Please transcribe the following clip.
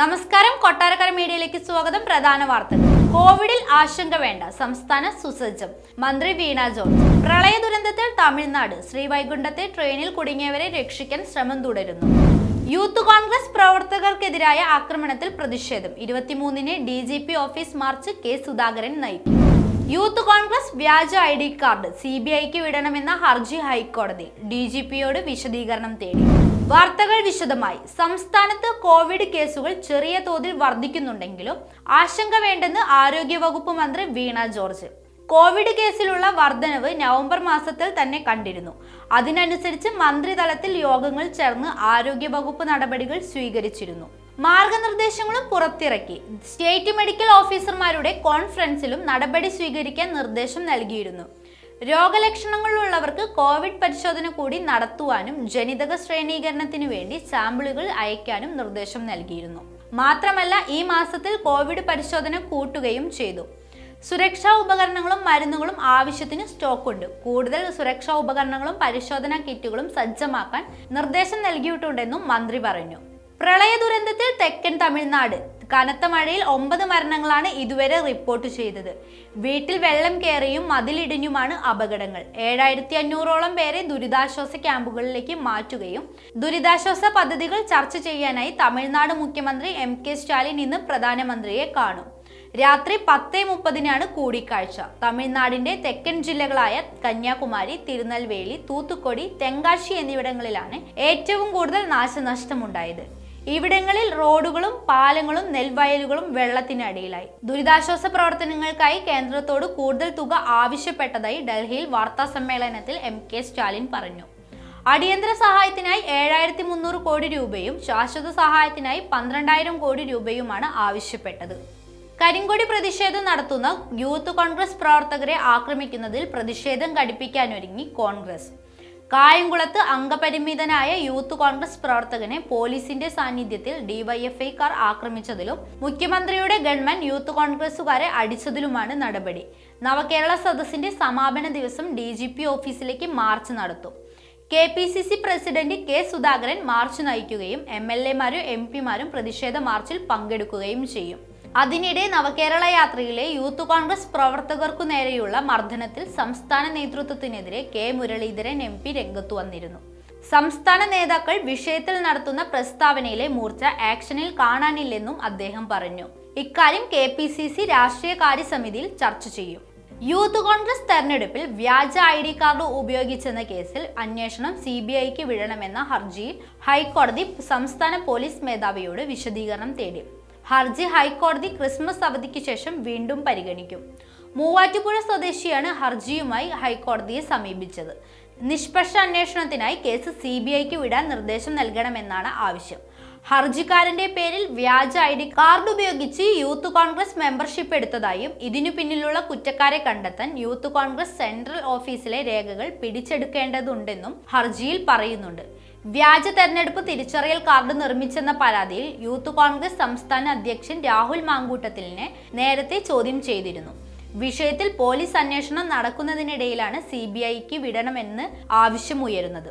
നമസ്കാരം. കൊട്ടാരക്കര മീഡിയയിലേക്ക് സ്വാഗതം. പ്രധാന വാർത്തകൾ. കോവിഡിൽ ആശങ്ക വേണ്ട. സംസ്ഥാന സുസജ്ജം. മന്ത്രി വീണ ജോർജ്. പ്രളയ ദുരന്തത്തിൽ തമിഴ്നാട്. ശ്രീവൈകുണ്ഠത്തെ ട്രെയിനിൽ കുടുങ്ങിയവരെ രക്ഷിക്കാൻ ശ്രമം തുടരുന്നു. യൂത്ത് കോൺഗ്രസ് പ്രവർത്തകർക്കെതിരായ ആക്രമണത്തിൽ പ്രതിഷേധം. ഇരുപത്തിമൂന്നിന് D G P office march K Sudhakaran നയിക്കും. യൂത്ത് കോൺഗ്രസ് വ്യാജ I D card C B ഐക്ക് വിടണമെന്ന ഹർജി ഹൈക്കോടതി. ഡി ജി പിയോട് വിശദീകരണം തേടി. വാർത്തകൾ വിശദമായി. സംസ്ഥാനത്ത് കോവിഡ് കേസുകൾ ചെറിയ തോതിൽ വർദ്ധിക്കുന്നുണ്ടെങ്കിലും ആശങ്ക വേണ്ടെന്ന് ആരോഗ്യവകുപ്പ് മന്ത്രി വീണ ജോർജ്. കോവിഡ് കേസിലുള്ള വർധനവ് നവംബർ മാസത്തിൽ തന്നെ കണ്ടിരുന്നു. അതിനനുസരിച്ച് മന്ത്രിതലത്തിൽ യോഗങ്ങൾ ചേർന്ന് ആരോഗ്യവകുപ്പ് നടപടികൾ സ്വീകരിച്ചിരുന്നു. മാർഗനിർദ്ദേശങ്ങളും പുറത്തിറക്കി. സ്റ്റേറ്റ് മെഡിക്കൽ ഓഫീസർമാരുടെ കോൺഫറൻസിലും നടപടി സ്വീകരിക്കാൻ നിർദ്ദേശം നൽകിയിരുന്നു. രോഗലക്ഷണങ്ങളുള്ളവർക്ക് കോവിഡ് പരിശോധന കൂടി നടത്തുവാനും ജനിതക ശ്രേണീകരണത്തിനു വേണ്ടി സാമ്പിളുകൾ അയക്കാനും നിർദ്ദേശം നൽകിയിരുന്നു. മാത്രമല്ല ഈ മാസത്തിൽ കോവിഡ് പരിശോധന കൂട്ടുകയും ചെയ്തു. സുരക്ഷാ ഉപകരണങ്ങളും മരുന്നുകളും ആവശ്യത്തിന് സ്റ്റോക്ക് ഉണ്ട് കൂടുതൽ സുരക്ഷാ ഉപകരണങ്ങളും പരിശോധനാ കിറ്റുകളും സജ്ജമാക്കാൻ നിർദ്ദേശം നൽകിയിട്ടുണ്ടെന്നും മന്ത്രി പറഞ്ഞു. പ്രളയ ദുരന്തത്തിൽ തെക്കൻ തമിഴ്നാട് കനത്ത മഴയിൽ ഒമ്പത് മരണങ്ങളാണ് ഇതുവരെ റിപ്പോർട്ട് ചെയ്തത്. വീട്ടിൽ വെള്ളം കയറിയും മതിലിടിഞ്ഞുമാണ് അപകടങ്ങൾ. ഏഴായിരത്തി അഞ്ഞൂറോളം പേരെ ദുരിതാശ്വാസ ക്യാമ്പുകളിലേക്ക് മാറ്റുകയും ദുരിതാശ്വാസ പദ്ധതികൾ ചർച്ച ചെയ്യാനായി തമിഴ്നാട് മുഖ്യമന്ത്രി എം കെ സ്റ്റാലിൻ ഇന്ന് പ്രധാനമന്ത്രിയെ കാണും. രാത്രി പത്തേ മുപ്പതിനാണ് കൂടിക്കാഴ്ച. തമിഴ്നാടിന്റെ തെക്കൻ ജില്ലകളായ കന്യാകുമാരി തിരുനെൽവേലി തൂത്തുക്കൊടി തെങ്കാശി എന്നിവിടങ്ങളിലാണ് ഏറ്റവും കൂടുതൽ നാശനഷ്ടമുണ്ടായത്. ഇവിടങ്ങളിൽ റോഡുകളും പാലങ്ങളും നെൽവയലുകളും വെള്ളത്തിനടിയിലായി. ദുരിതാശ്വാസ പ്രവർത്തനങ്ങൾക്കായി കേന്ദ്രത്തോട് കൂടുതൽ തുക ആവശ്യപ്പെട്ടതായി ഡൽഹിയിൽ വാർത്താ സമ്മേളനത്തിൽ എം കെ സ്റ്റാലിൻ പറഞ്ഞു. അടിയന്തര സഹായത്തിനായി ഏഴായിരത്തി മുന്നൂറ് കോടി രൂപയും ശാശ്വത സഹായത്തിനായി പന്ത്രണ്ടായിരം കോടി രൂപയുമാണ് ആവശ്യപ്പെട്ടത്. കരിങ്കൊടി പ്രതിഷേധം നടത്തുന്ന യൂത്ത് കോൺഗ്രസ് പ്രവർത്തകരെ ആക്രമിക്കുന്നതിൽ പ്രതിഷേധം ഘടിപ്പിക്കാനൊരുങ്ങി കോൺഗ്രസ്. കായംകുളത്ത് അംഗപരിമിതനായ യൂത്ത് കോൺഗ്രസ് പ്രവർത്തകനെ പോലീസിന്റെ സാന്നിധ്യത്തിൽ ഡിവൈഎഫ്ഐക്കാർ ആക്രമിച്ചതിലും മുഖ്യമന്ത്രിയുടെ ഗവൺമെന്റ് യൂത്ത് കോൺഗ്രസുകാരെ അടിച്ചതിലുമാണ് നടപടി. നവകേരള സദസ്സിന്റെ സമാപന ദിവസം ഡി ഓഫീസിലേക്ക് മാർച്ച് നടത്തും. K P C C president K Sudhakaran march നയിക്കുകയും എം എൽ എമാരും എം പിമാരും പ്രതിഷേധ മാർച്ചിൽ പങ്കെടുക്കുകയും ചെയ്യും. അതിനിടെ നവകേരള യാത്രയിലെ യൂത്ത് കോൺഗ്രസ് പ്രവർത്തകർക്കു നേരെയുള്ള മർദ്ദനത്തിൽ സംസ്ഥാന നേതൃത്വത്തിനെതിരെ കെ. മുരളീധരൻ എം. പി. രംഗത്തു വന്നിരുന്നു. സംസ്ഥാന നേതാക്കൾ വിഷയത്തിൽ നടത്തുന്ന പ്രസ്താവനയിലെ മൂർച്ച ആക്ഷനിൽ കാണാനില്ലെന്നും അദ്ദേഹം പറഞ്ഞു. ഇക്കാര്യം കെ. പി. സി. സി രാഷ്ട്രീയകാര്യ സമിതിയിൽ ചർച്ച ചെയ്യും. യൂത്ത് കോൺഗ്രസ് തെരഞ്ഞെടുപ്പിൽ വ്യാജ ഐ ഡി കാർഡ് ഉപയോഗിച്ചെന്ന കേസിൽ അന്വേഷണം സി ബി ഐക്ക് വിഴണമെന്ന ഹർജിയിൽ ഹൈക്കോടതി സംസ്ഥാന പോലീസ് മേധാവിയോട് വിശദീകരണം തേടി. ഹർജി ഹൈക്കോടതി ക്രിസ്മസ് അവധിക്ക് ശേഷം വീണ്ടും പരിഗണിക്കും. മൂവാറ്റുപുഴ സ്വദേശിയാണ് ഹർജിയുമായി ഹൈക്കോടതിയെ സമീപിച്ചത്. നിഷ്പക്ഷ അന്വേഷണത്തിനായി കേസ് സി ബി ഐക്ക് വിടാൻ നിർദ്ദേശം നൽകണമെന്നാണ് ആവശ്യം. ഹർജിക്കാരന്റെ പേരിൽ വ്യാജ ഐ ഡി കാർഡ് ഉപയോഗിച്ച് യൂത്ത് കോൺഗ്രസ് മെമ്പർഷിപ്പ് എടുത്തതായും ഇതിനു പിന്നിലുള്ള കുറ്റക്കാരെ കണ്ടെത്താൻ യൂത്ത് കോൺഗ്രസ് സെൻട്രൽ ഓഫീസിലെ രേഖകൾ പിടിച്ചെടുക്കേണ്ടതുണ്ടെന്നും ഹർജിയിൽ പറയുന്നുണ്ട്. വ്യാജ തെരഞ്ഞെടുപ്പ് തിരിച്ചറിയൽ കാർഡ് നിർമ്മിച്ചെന്ന പരാതിയിൽ യൂത്ത് കോൺഗ്രസ് സംസ്ഥാന അധ്യക്ഷൻ രാഹുൽ മാങ്കൂട്ടത്തിലിനെ നേരത്തെ ചോദ്യം ചെയ്തിരുന്നു. വിഷയത്തിൽ പോലീസ് അന്വേഷണം നടക്കുന്നതിനിടയിലാണ് സി ബി ഐക്ക് വിടണമെന്ന് ആവശ്യമുയരുന്നത്.